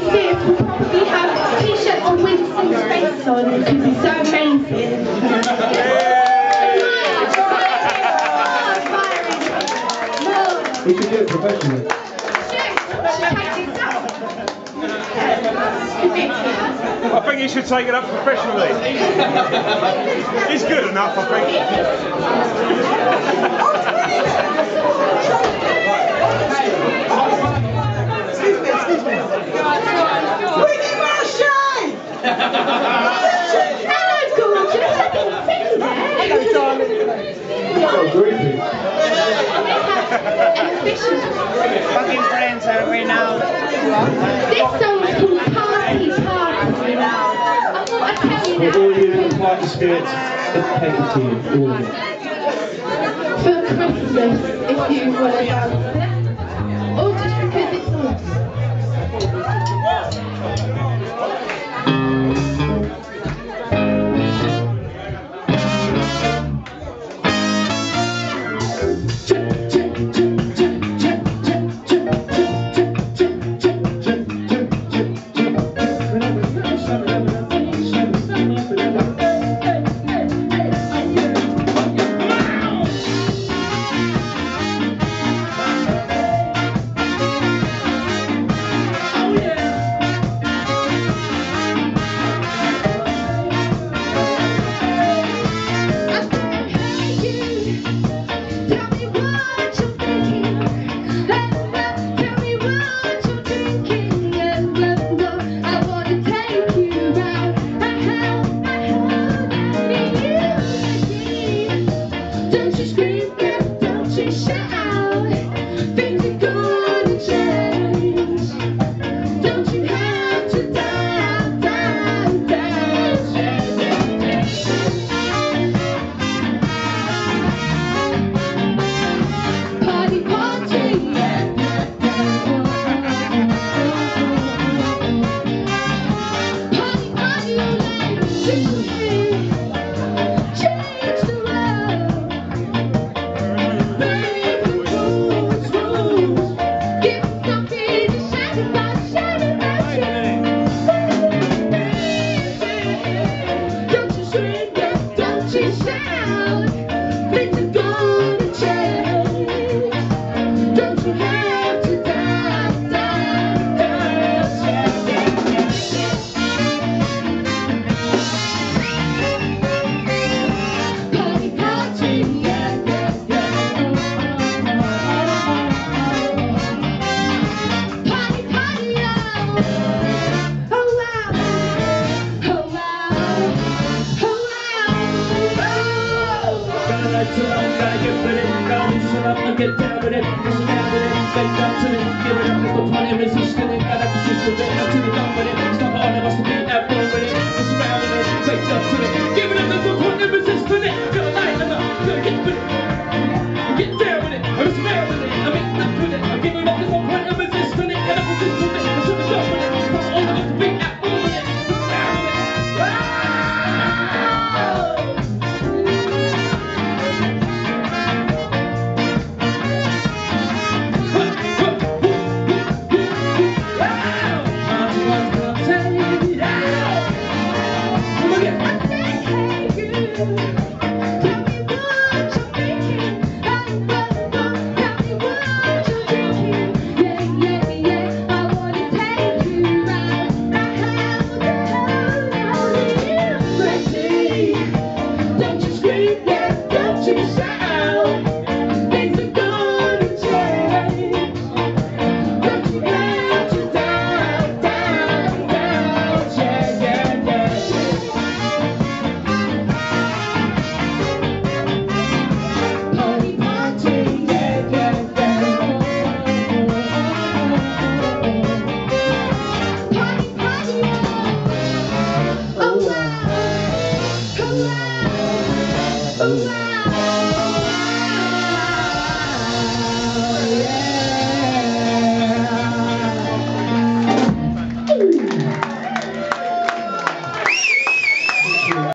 you will probably have a t-shirt on Winston's face on because he's so amazing. We should do it professionally. I think you should take it up professionally. It's good enough, I Excuse you there. Hello, darling. Oh, groupie. An official. Fucking friends, aren't we now? This song's called Party Party. I thought I'd tell you For all you now. party spirits, dedicated to you, all of it. For Christmas, if you want to dance. And get down with it. Face up to it. Give it up, there's no point in resisting it. Gotta persist with it, up to the done with it. Stop all of us to be one with it. Listen round with it, face up to it. Give